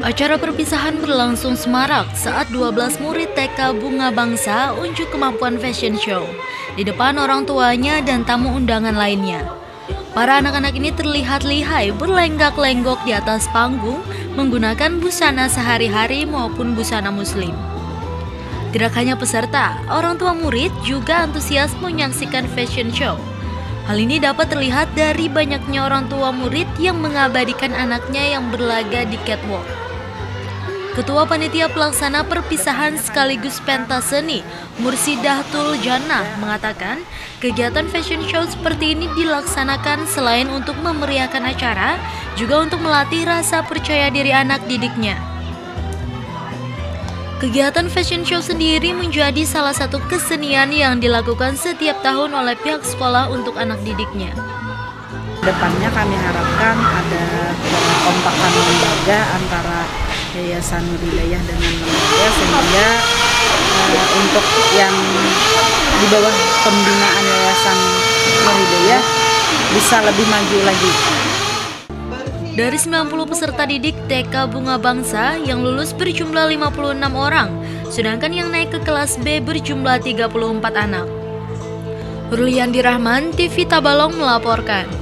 Acara perpisahan berlangsung semarak saat 12 murid TK Bunga Bangsa unjuk kemampuan fashion show di depan orang tuanya dan tamu undangan lainnya. Para anak-anak ini terlihat lihai berlenggak-lenggok di atas panggung menggunakan busana sehari-hari maupun busana muslim. Tidak hanya peserta, orang tua murid juga antusias menyaksikan fashion show. Hal ini dapat terlihat dari banyaknya orang tua murid yang mengabadikan anaknya yang berlaga di catwalk. Ketua Panitia Pelaksana Perpisahan sekaligus pentas seni, Mursidatul Jannah, mengatakan kegiatan fashion show seperti ini dilaksanakan selain untuk memeriahkan acara, juga untuk melatih rasa percaya diri anak didiknya. Kegiatan fashion show sendiri menjadi salah satu kesenian yang dilakukan setiap tahun oleh pihak sekolah untuk anak didiknya. Depannya kami harapkan ada kompakan lembaga antara Yayasan Wilayah dengan lembaga sehingga uh, untuk yang di bawah pembinaan Yayasan Hidayah bisa lebih maju lagi. Dari 90 peserta didik TK Bunga Bangsa yang lulus berjumlah 56 orang, sedangkan yang naik ke kelas B berjumlah 34 anak. Ruliandi Rahman, TV Tabalong melaporkan.